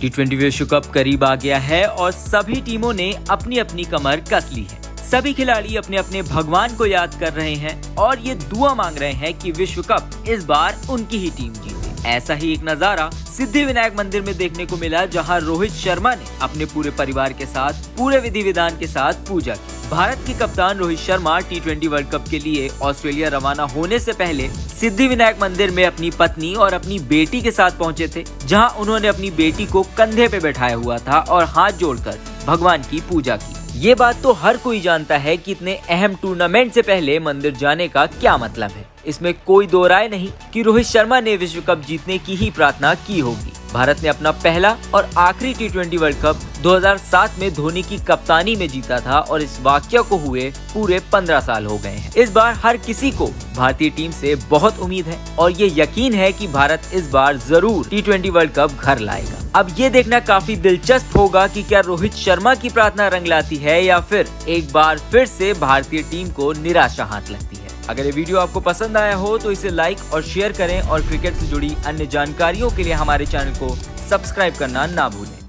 T twenty विश्व cup करीब आ गया है और सभी टीमों ने अपनी अपनी कमर कस ली है। सभी खिलाड़ी अपने अपने भगवान को याद कर रहे हैं और ये दुआ मांग रहे हैं कि विश्व कप इस बार उनकी ही टीम जीते। ऐसा ही एक नज़ारा सिद्धि विनायक मंदिर में देखने को मिला, जहाँ रोहित शर्मा ने अपने पूरे परिवार के साथ, पूरे विधि विधान के साथ पूजा की। भारत के कप्तान Rohit Sharma T twenty world cup के लिए ऑस्ट्रेलिया रवाना होने से पहले सिद्धि विनायक मंदिर में अपनी पत्नी और अपनी बेटी के साथ पहुँचे थे, जहाँ उन्होंने अपनी बेटी को कंधे पे बैठाया हुआ था और हाथ जोड़कर भगवान की पूजा की। ये बात तो हर कोई जानता है कि इतने अहम टूर्नामेंट से पहले मंदिर जाने का क्या मतलब है। इसमें कोई दो राय नहीं कि रोहित शर्मा ने विश्व कप जीतने की ही प्रार्थना की होगी। भारत ने अपना पहला और आखिरी टी ट्वेंटी वर्ल्ड कप 2007 में धोनी की कप्तानी में जीता था और इस वाक्य को हुए पूरे 15 साल हो गए हैं। इस बार हर किसी को भारतीय टीम से बहुत उम्मीद है और ये यकीन है कि भारत इस बार ज़रूर टी ट्वेंटी वर्ल्ड कप घर लाएगा। अब ये देखना काफ़ी दिलचस्प होगा कि क्या रोहित शर्मा की प्रार्थना रंग लाती है या फिर एक बार फिर से भारतीय टीम को निराशा हाथ लगती है। अगर ये वीडियो आपको पसंद आया हो तो इसे लाइक और शेयर करें और क्रिकेट से जुड़ी अन्य जानकारियों के लिए हमारे चैनल को सब्सक्राइब करना ना भूलें।